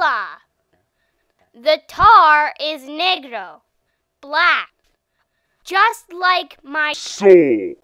Hola! The tar is negro, black, just like my soul.